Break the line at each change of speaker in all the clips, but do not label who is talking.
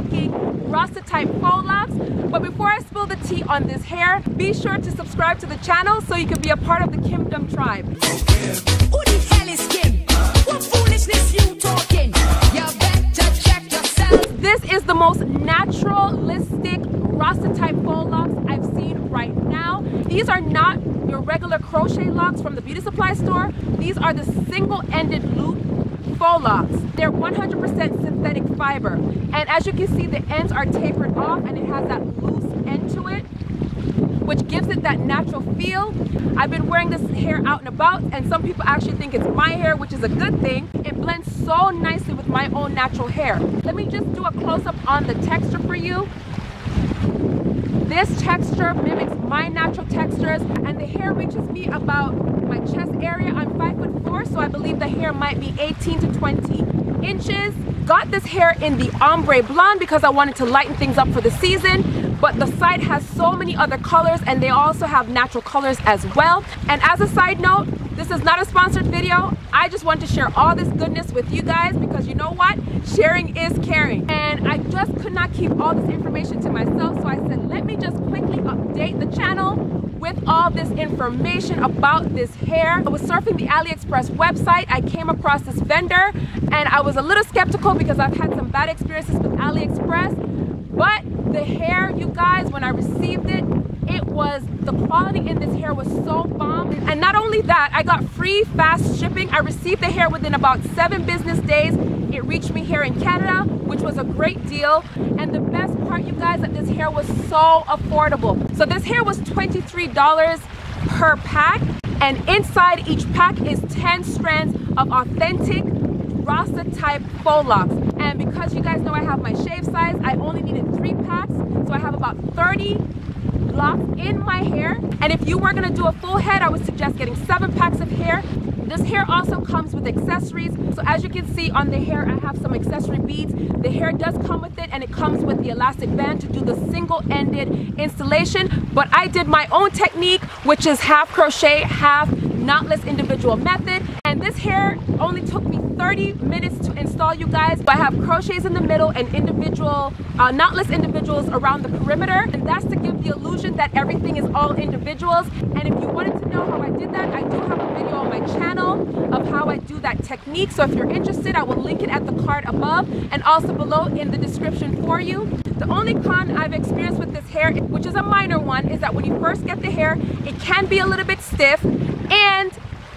looking Rasta type faux locks. But before I spill the tea on this hair, be sure to subscribe to the channel so you can be a part of the kimdom tribe.
Who the hell is Kim? What foolishness you talking? You better check yourself.
This is the most naturalistic Rasta type faux locks I've seen right now. These are not your regular crochet locks from the beauty supply store. These are the single-ended loop locks. They're 100% synthetic fiber. And as you can see, the ends are tapered off and it has that loose end to it which gives it that natural feel. I've been wearing this hair out and about and some people actually think it's my hair, which is a good thing. It blends so nicely with my own natural hair. Let me just do a close-up on the texture for you. This texture mimics my natural textures and the hair reaches me about my chest area. I'm five foot four, so I believe the hair might be 18 to 20 inches. Got this hair in the ombre blonde because I wanted to lighten things up for the season, but the site has so many other colors and they also have natural colors as well. And as a side note, this is not a sponsored video. I just want to share all this goodness with you guys because you know what? Sharing is caring. And I just could not keep all this information to myself. So I said, let me just quickly update the channel with all this information about this hair. I was surfing the AliExpress website. I came across this vendor and I was a little skeptical because I've had some bad experiences with AliExpress. But the hair, you guys, when I received it, it was the quality in this hair was so bomb. And not only that i got free fast shipping. I received the hair within about seven business days. It reached me here in canada which was a great deal. And the best part you guys that this hair was so affordable. So this hair was 23 dollars per pack. And inside each pack is 10 strands of authentic rasta type faux locks and because you guys know i have my shave size i only needed three packs. So i have about 30 locks in my hair. And if you were gonna do a full head I would suggest getting seven packs of hair. This hair also comes with accessories. So as you can see on the hair I have some accessory beads. The hair does come with it and it comes with the elastic band to do the single-ended installation. But I did my own technique which is half crochet half knotless individual method this hair only took me 30 minutes to install you guys I have crochets in the middle and individual uh, knotless individuals around the perimeter and that's to give the illusion that everything is all individuals. And if you wanted to know how I did that I do have a video on my channel of how I do that technique. So if you're interested I will link it at the card above and also below in the description for you. The only con I've experienced with this hair which is a minor one is that when you first get the hair it can be a little bit stiff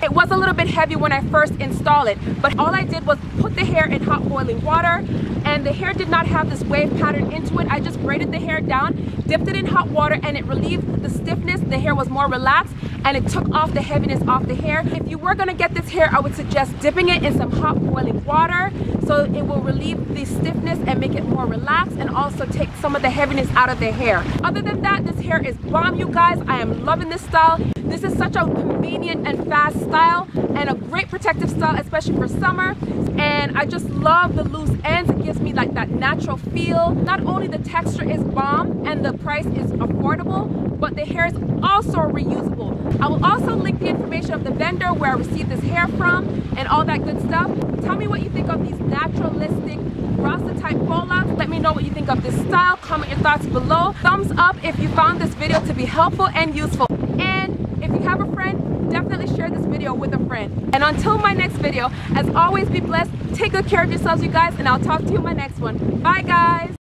it was a little bit heavy when I first installed it, but all I did was put the hair in hot boiling water and the hair did not have this wave pattern into it. I just braided the hair down, dipped it in hot water and it relieved the stiffness. The hair was more relaxed and it took off the heaviness off the hair. If you were gonna get this hair, I would suggest dipping it in some hot boiling water so it will relieve the stiffness and make it more relaxed and also take some of the heaviness out of the hair. Other than that, this hair is bomb, you guys. I am loving this style. This is such a convenient and fast style and a great protective style, especially for summer. And I just love the loose ends. It gives me like that natural feel. Not only the texture is bomb and the price is affordable, but the hair is also reusable. I will also link the information of the vendor where I received this hair from and all that good stuff. Tell me what you think of these naturalistic Rasta type faux. Let me know what you think of this style. Comment your thoughts below. Thumbs up if you found this video to be helpful and useful. You have a friend, definitely share this video with a friend. And until my next video, as always, be blessed. Take good care of yourselves, you guys, and I'll talk to you in my next one. Bye, guys.